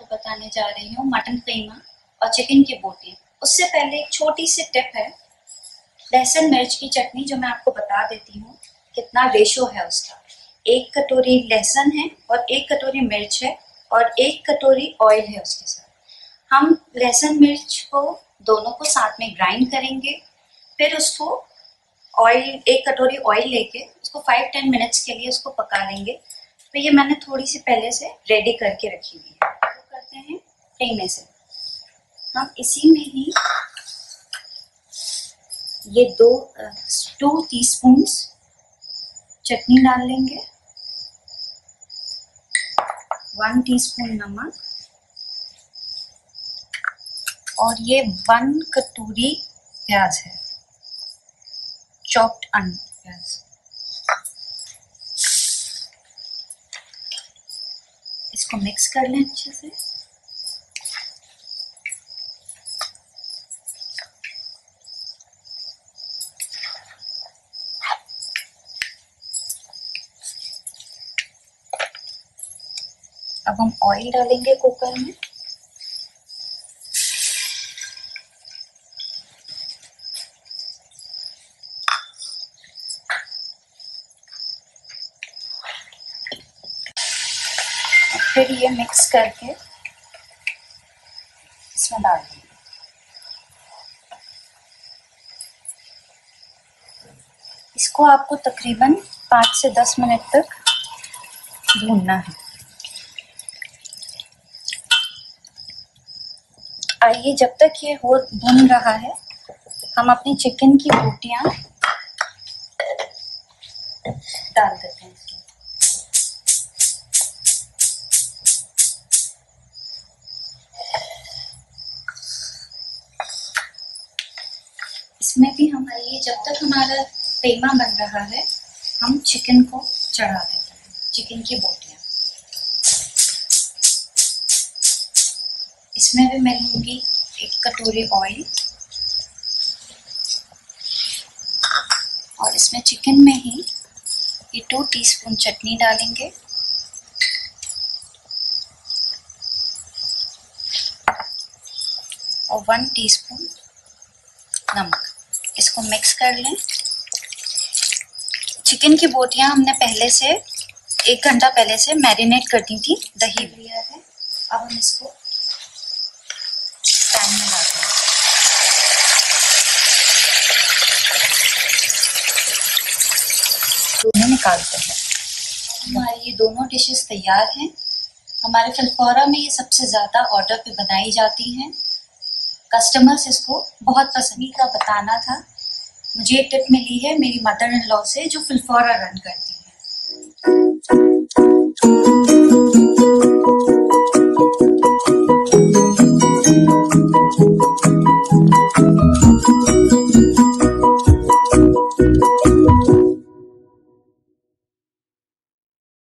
आपको बताने जा रही हूँ, मटन कीमा और चिकन की बोटी। उससे पहले एक छोटी सी टिप है, लहसुन मिर्च की चटनी जो मैं आपको बता देती हूँ, कितना रेशो है उसका। एक कटोरी लहसुन है और एक कटोरी मिर्च है और एक कटोरी ऑयल है उसके साथ। हम लहसुन मिर्च को दोनों को साथ में ग्राइंड करेंगे, फिर उसको ऑयल एक कटोरी ऑयल लेके उसको फाइव टेन मिनट्स के लिए उसको पका लेंगे। तो ये मैंने थोड़ी सी पहले से रेडी करके रखी हुई है। हैं कीमे से। हम इसी में ही ये दो टू टीस्पून चटनी डाल लेंगे। वन टीस्पून नमक। और ये वन कटोरी प्याज है। चॉप्ड अन प्याज। इसको मिक्स कर लें अच्छे से। अब हम ऑयल डालेंगे कुकर में। फिर ये मिक्स करके इसमें डाल देंगे। इसको आपको तकरीबन पाँच से दस मिनट तक भूनना है। आइए जब तक ये हो भुन रहा है, हम अपनी चिकन की बोटियाँ डाल देते हैं इसमें। भी हम आइए, जब तक हमारा पेमा बन रहा है, हम चिकन को चढ़ा देते हैं चिकन की बोटियाँ इसमें भी मैं लूँगी एक कटोरी ऑयल और इसमें चिकन में ही ये टू टीस्पून चटनी डालेंगे। और वन टीस्पून नमक। इसको मिक्स कर लें। चिकन की बोटियाँ हमने पहले से एक घंटा पहले से मैरिनेट कर दी थी, दही लिया है। अब हम इसको दोनों निकालते हैं। हमारी ये दोनों डिशेस तैयार हैं। हमारे फिल्फौरा में ये सबसे ज़्यादा ऑर्डर पे बनाई जाती हैं। कस्टमर्स इसको बहुत पसंद का बताना था। मुझे टिप मिली है मेरी मदर इन लॉ से, जो फिल्फौरा रन करती हैं।